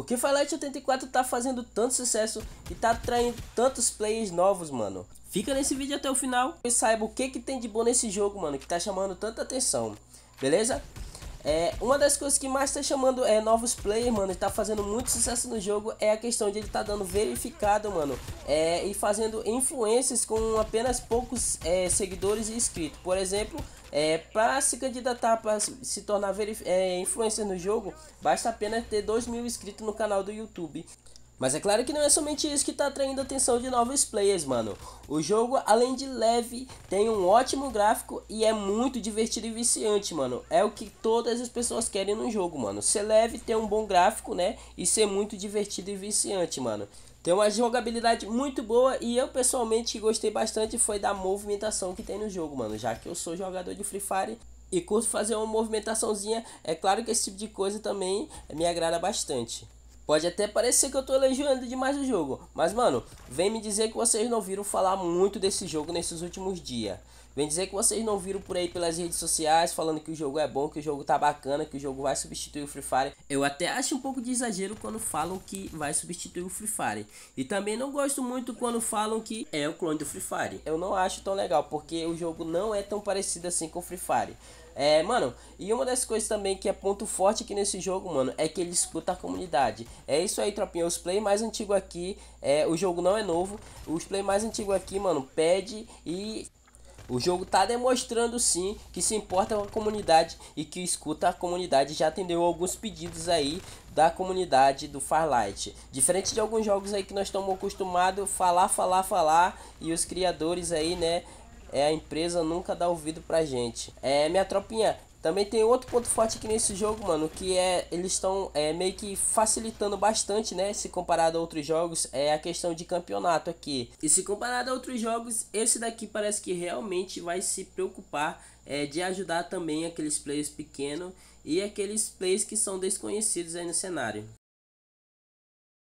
Porque Fallout 84 tá fazendo tanto sucesso e tá atraindo tantos players novos, mano. Fica nesse vídeo até o final e saiba o que que tem de bom nesse jogo, mano, que tá chamando tanta atenção. Beleza? É, uma das coisas que mais está chamando é, novos players, mano, e tá fazendo muito sucesso no jogo é a questão de ele tá dando verificado, mano, é, e fazendo influências com apenas poucos é, seguidores e inscritos. Por exemplo, é, para se candidatar para se tornar é, influencer no jogo, basta apenas ter 2 mil inscritos no canal do YouTube. Mas é claro que não é somente isso que está atraindo a atenção de novos players, mano. O jogo, além de leve, tem um ótimo gráfico e é muito divertido e viciante, mano. É o que todas as pessoas querem no jogo, mano. Ser leve, ter um bom gráfico, né? E ser muito divertido e viciante, mano. Tem uma jogabilidade muito boa e eu pessoalmente gostei bastante foi da movimentação que tem no jogo, mano. Já que eu sou jogador de Free Fire e curto fazer uma movimentaçãozinha, é claro que esse tipo de coisa também me agrada bastante. Pode até parecer que eu tô elogiando demais o jogo, mas mano, vem me dizer que vocês não viram falar muito desse jogo nesses últimos dias. Vem dizer que vocês não viram por aí pelas redes sociais falando que o jogo é bom, que o jogo tá bacana, que o jogo vai substituir o Free Fire. Eu até acho um pouco de exagero quando falam que vai substituir o Free Fire. E também não gosto muito quando falam que é o clone do Free Fire. Eu não acho tão legal, porque o jogo não é tão parecido assim com o Free Fire. É, mano, e uma das coisas também que é ponto forte aqui nesse jogo, mano, é que ele escuta a comunidade. É isso aí, tropinha. Os play mais antigos aqui, é, o jogo não é novo. Os play mais antigos aqui, mano, pede e o jogo tá demonstrando sim que se importa com a comunidade e que escuta a comunidade. Já atendeu alguns pedidos aí da comunidade do Farlight. Diferente de alguns jogos aí que nós estamos acostumados a falar, falar, falar e os criadores aí, né, é a empresa nunca dá ouvido pra gente. É, minha tropinha, também tem outro ponto forte aqui nesse jogo, mano, que é eles estão é, meio que facilitando bastante, né, se comparado a outros jogos, é a questão de campeonato aqui. E se comparado a outros jogos, esse daqui parece que realmente vai se preocupar é, de ajudar também aqueles players pequenos e aqueles players que são desconhecidos aí no cenário.